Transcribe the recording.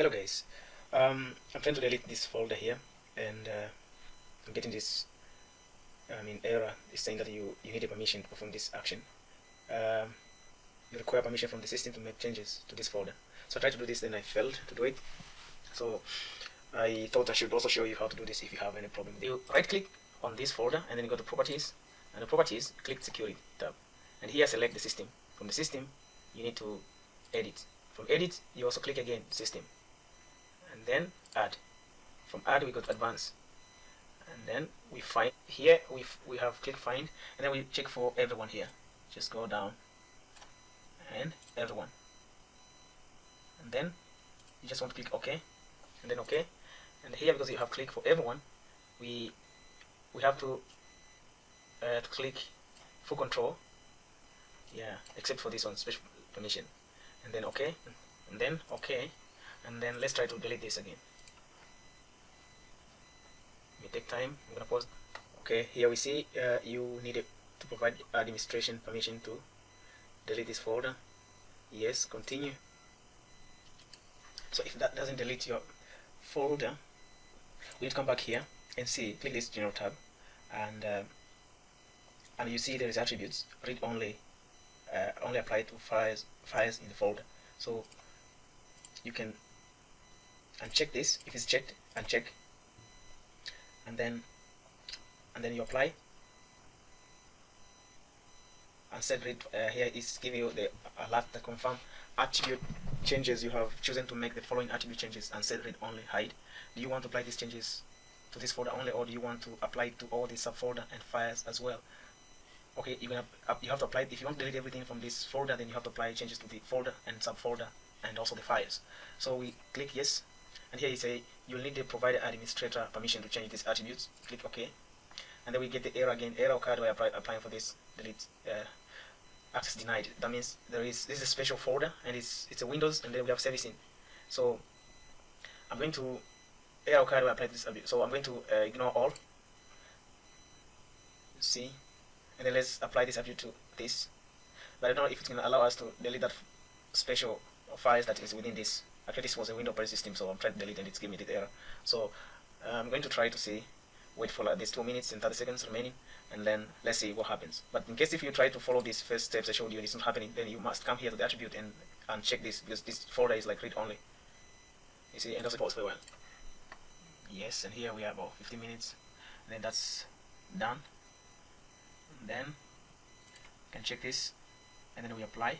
hello guys. Um, I'm trying to delete this folder here and uh, I'm getting this I mean error. It's saying that you you need a permission to perform this action. Um, you require permission from the system to make changes to this folder. So I tried to do this and I failed to do it. So I thought I should also show you how to do this if you have any problem. You right click on this folder and then you go to properties. And the properties click security tab. And here select the system. From the system you need to edit. From edit you also click again system and then add. From add we go to advanced and then we find here we we have click find and then we check for everyone here. Just go down. And everyone. And then you just want to click OK. And then OK. And here because you have click for everyone we we have to, uh, to click full control. Yeah except for this one special permission. And then OK. And then OK and then let's try to delete this again. May take time. I'm gonna pause. Okay here we see uh, you need to provide administration permission to delete this folder. Yes continue. So if that doesn't delete your folder we need to come back here and see. Click this general tab. And uh, and you see there is attributes. Read only uh, only apply to files files in the folder. So you can uncheck this if it's checked uncheck and then and then you apply. And set read uh, here is giving you the alert that confirm attribute changes you have chosen to make the following attribute changes and set read only hide. Do you want to apply these changes to this folder only or do you want to apply it to all the subfolder and files as well? Okay you have, you have to apply if you want to delete everything from this folder then you have to apply changes to the folder and subfolder and also the files. So we click yes and here you say you'll need to provide administrator permission to change these attributes. Click ok. And then we get the error again. Error occurred while apply, applying for this. Delete. Uh, access denied. That means there is this is a special folder and it's it's a windows and then we have servicing. So i'm going to error occurred while applying this so i'm going to uh, ignore all. See? And then let's apply this attribute to this. But i don't know if it's going to allow us to delete that special files that is within this actually this was a window operating system so I'm trying to delete and it's giving me the error. So I'm going to try to see wait for like these 2 minutes and 30 seconds remaining and then let's see what happens. But in case if you try to follow these first steps I showed you and it's not happening then you must come here to the attribute and, and check this because this folder is like read only. You see and doesn't very well. Yes and here we have about 15 minutes. And then that's done. And then you can check this. And then we apply